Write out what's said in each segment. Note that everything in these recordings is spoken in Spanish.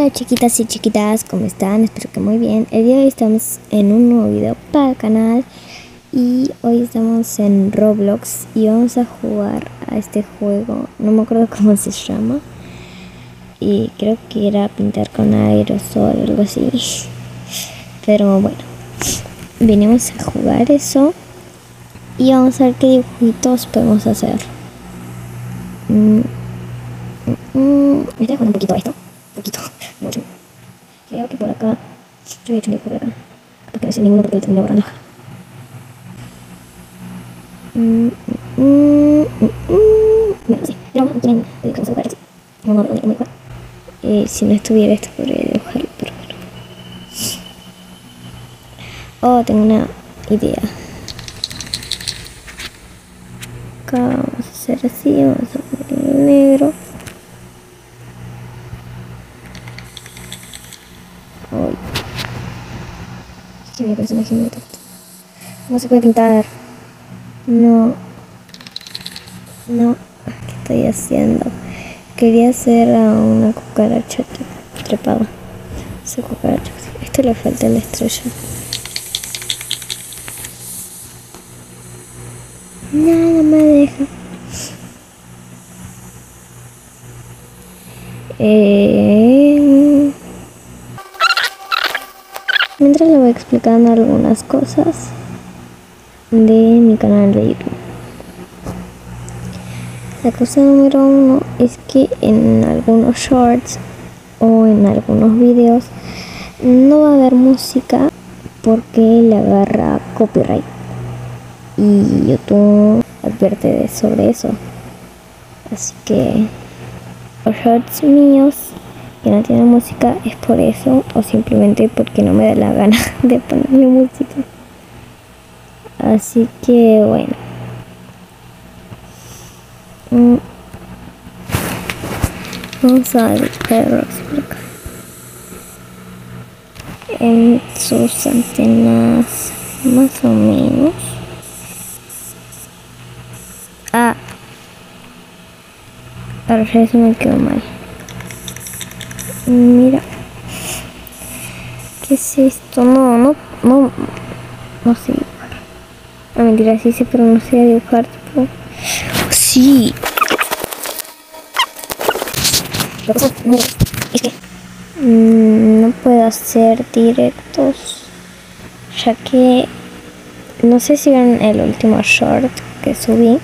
Hola chiquitas y chiquitas, ¿cómo están? Espero que muy bien. El día de hoy estamos en un nuevo video para el canal y hoy estamos en Roblox y vamos a jugar a este juego, no me acuerdo cómo se llama y creo que era pintar con aerosol o algo así. Pero bueno, venimos a jugar eso y vamos a ver qué dibujitos podemos hacer. Mm, mm, mm. Un poquito esto poquito, mucho. Creo que por acá, he hecho por acá, porque no sé ninguno porque lo terminé borrando. Mm, mm, mm, mm. Bueno, sí, pero no tienen dedicamos. No, no, no, no, no, si no estuviera esto podría dibujarlo, pero bueno. Oh, tengo una idea. Acá vamos a hacer así, vamos a poner negro. Mi personaje me tonto. No se puede pintar. No. No. ¿Qué estoy haciendo? Quería hacer a una cucaracha trepada. Esa cucaracha. Esto le falta la estrella. Nada me deja. Eh... explicando algunas cosas de mi canal de YouTube. La cosa número uno es que en algunos shorts o en algunos videos no va a haber música porque le agarra copyright y YouTube advierte sobre eso. Así que los shorts míos que no tiene música es por eso o simplemente porque no me da la gana de ponerle música. Así que bueno. Mm. Vamos a dedicar por acá. En sus antenas más o menos. Ah. Para eso me quedó mal. Mira. ¿Qué es esto? No, no, no, no sé dibujar. No, mentira, sí sé, pero no sé dibujar, tipo... Sí. Mmm, no puedo hacer directos, ya que no sé si vieron el último short que subí,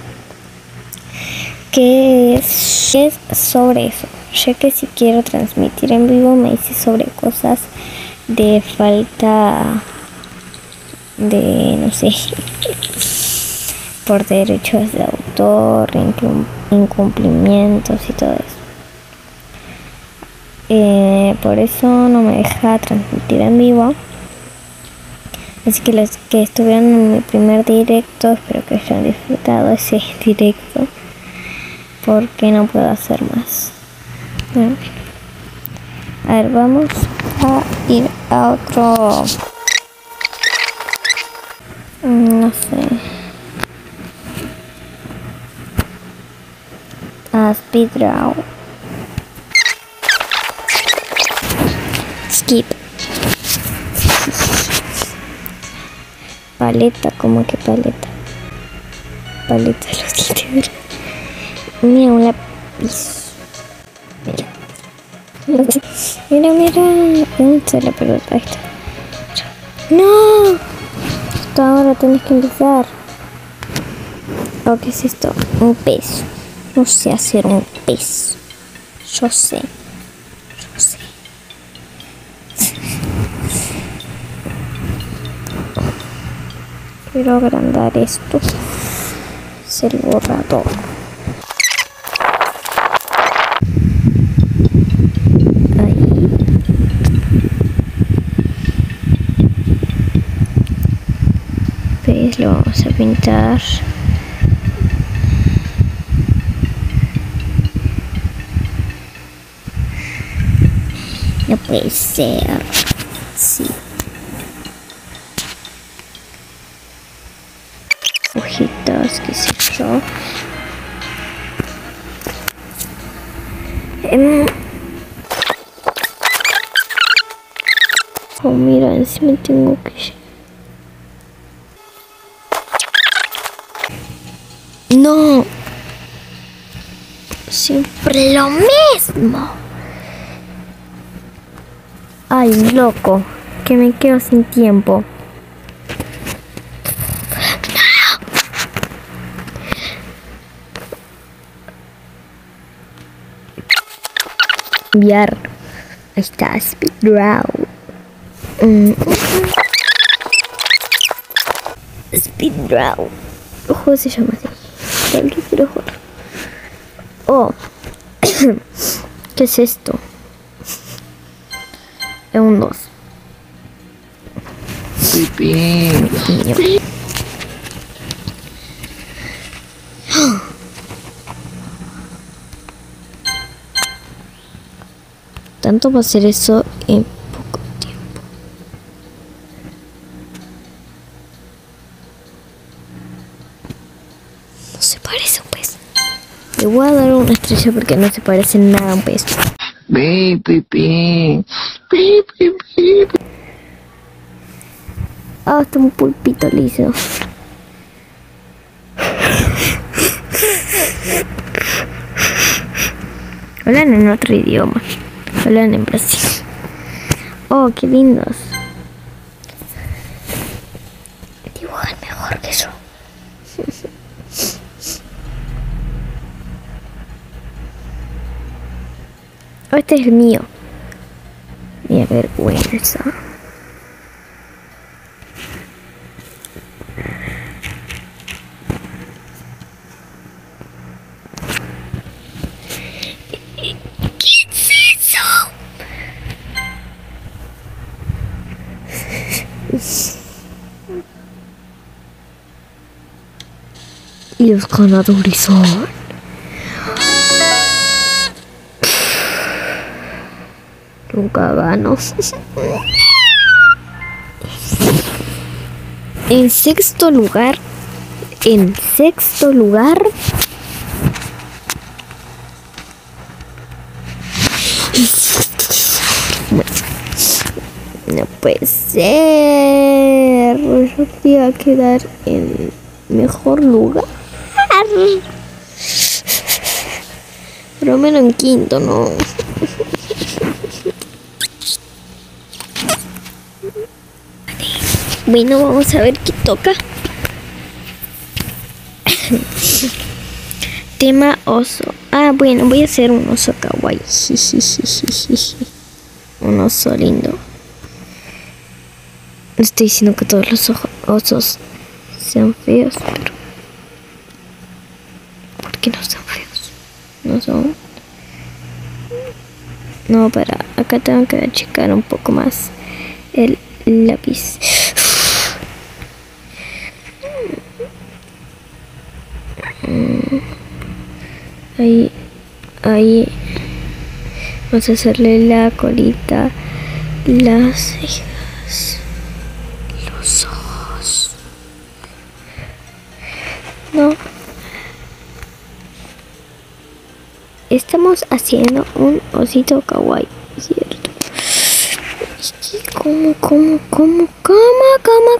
es, es sobre eso ya que si quiero transmitir en vivo me hice sobre cosas de falta de, no sé, por derechos de autor, incumplimientos y todo eso. Eh, por eso no me deja transmitir en vivo. Así que los que estuvieron en mi primer directo, espero que hayan disfrutado ese directo, porque no puedo hacer más. A ver, vamos a ir a otro... No sé. A speed draw. Skip. Paleta, como que paleta. Paleta los títulos. Mira, un lápiz. Mira, mira. Está. ¡No! Esto ahora tienes que empezar. ¿O qué es esto? Un pez. No sé hacer un pez. Yo sé. Yo sé. Quiero agrandar esto. Es el borrador. pintar. Não pode ser. Sim. Corrida, esqueci só. em oh, me tenho que. No. Siempre lo mismo. Ay, loco. Que me quedo sin tiempo. Enviar. Ahí está, Speed Draw. Mm. Speed Draw. Juego se llama así. Oh. ¿Qué es esto? Es un 2. Pipín. Tanto va a ser eso en poco tiempo. No se parece a un pez. Le voy a porque no se parece nada a un pez. Pi, pi. Ah, está un pulpito liso. Hablan en otro idioma. Hablan en Brasil. Oh, qué lindos. Dibujan mejor que yo. este es el mío. Mira, vergüenza. ¿Qué eso? Y los ganadores. En sexto lugar, en sexto lugar, no puede ser. Yo quería quedar en mejor lugar. Pero menos en quinto, no. Bueno, vamos a ver qué toca. Tema oso. Ah, bueno, voy a hacer un oso kawaii. Un oso lindo. No estoy diciendo que todos los osos sean feos, pero... ¿Por qué no son feos? No son... No, para... Acá tengo que achicar un poco más el lápiz. Ahí, ahí. Vamos a hacerle la colita, las cejas, los ojos. No. Estamos haciendo un osito kawaii, ¿Cómo, cómo, cómo, cómo,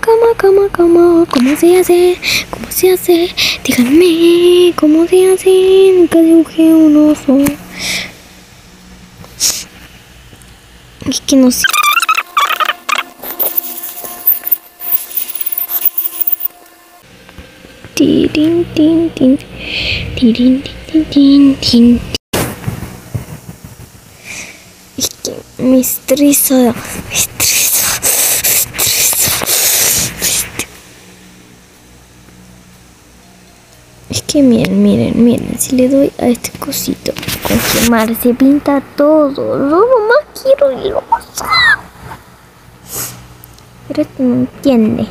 cómo, cómo, cómo, cómo, se hace? ¿Cómo se hace? Díganme, ¿cómo se hace? Nunca dibujé un oso. Es que no sé. Tirin, tin, tin. Tirin, tin, tin, tin. Es que me Es que miren, miren, miren, si le doy a este cosito con quemar se pinta todo. Yo nomás quiero el oso. Pero este no entiende.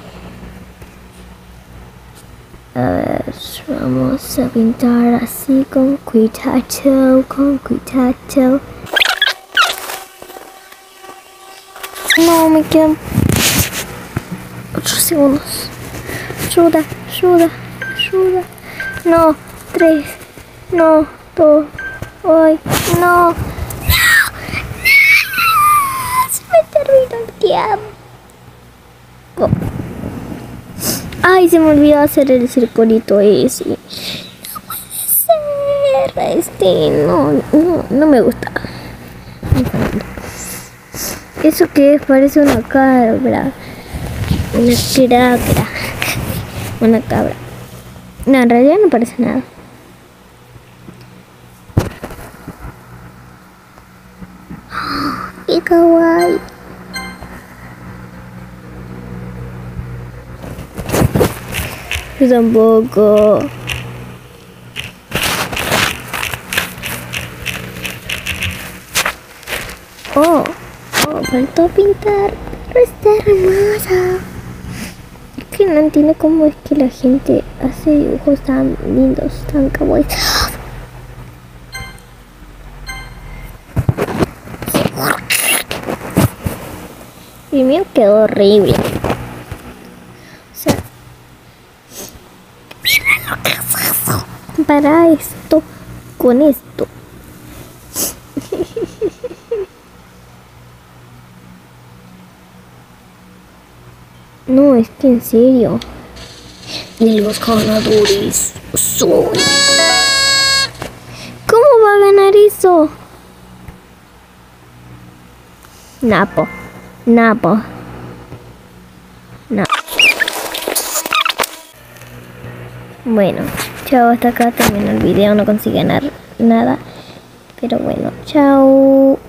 A ver, vamos a pintar así con cuidado, con cuidado. No, me quedan 8 segundos. Ayuda, ayuda, ayuda. No, 3, no, 2, ay, no. No, no, se me arruino el tiempo. Ay, se me olvidó hacer el circulito ese. No puede ser, este, no, no, no me gusta. ¿Eso que es? Parece una cabra. Una cabra. Una cabra. No, en realidad no parece nada. ¡Qué kawaii! Yo tampoco. Oh, oh, faltó pintar, pero está hermosa. No entiendo cómo es que la gente hace dibujos tan lindos, tan kawaii. Primero quedó horrible. O sea, mira lo que eso. Para esto, con esto. No, es que en serio. Y los ganadores son. ¿Cómo va a ganar eso? Napo. Napo. No. Bueno, chao, hasta acá terminó el video, no consigue ganar nada. Pero bueno, chao.